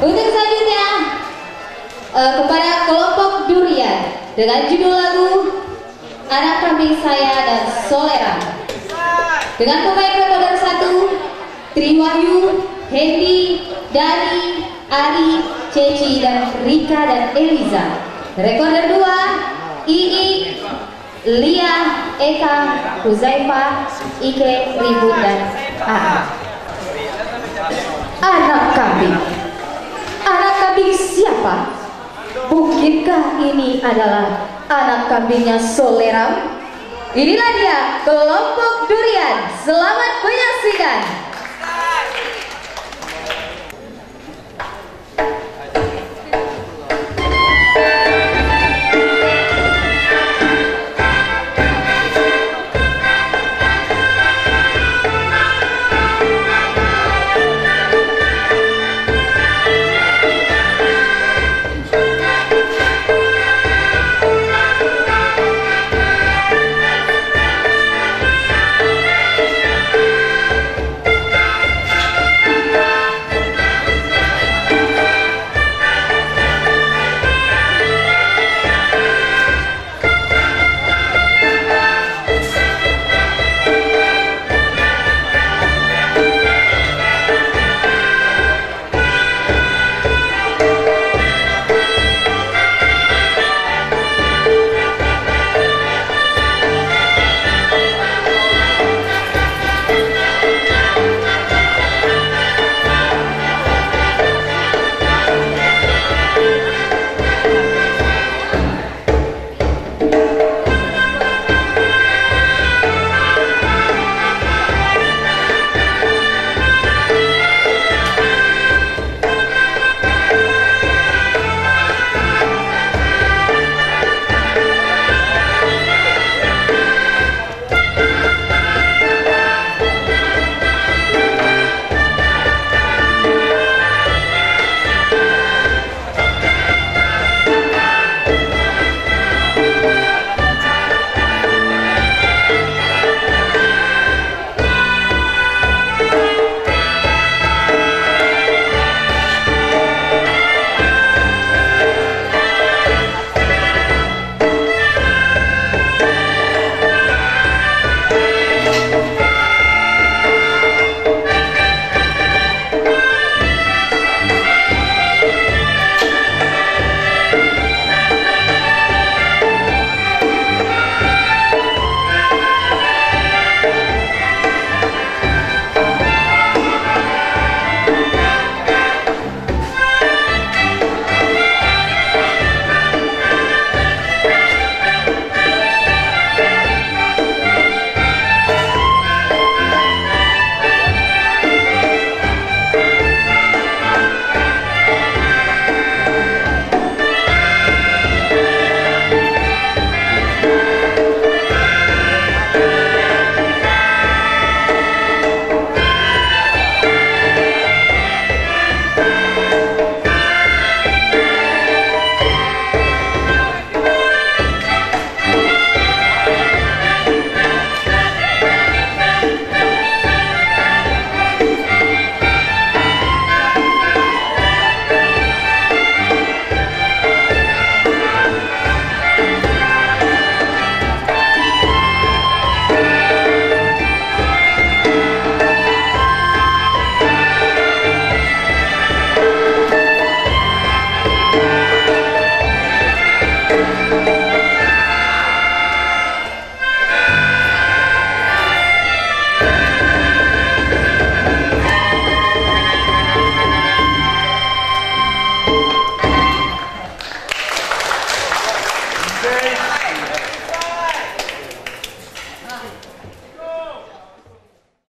Untuk selanjutnya uh, kepada kelompok durian dengan judul lagu Anak Kambing Saya dan Solera. Dengan pemain nomor satu Triwahyu, Hendy, Dani, Ari, Ceci dan Rika dan Eliza. Rekorder dua Ii, Lia, Eka, Huzaifa, Ike, Ribut dan A. Anak Kambing. Kambing siapa? Mungkinkah ini adalah anak kambingnya Soleram? Inilah dia kelompok durian. Selamat menyaksikan.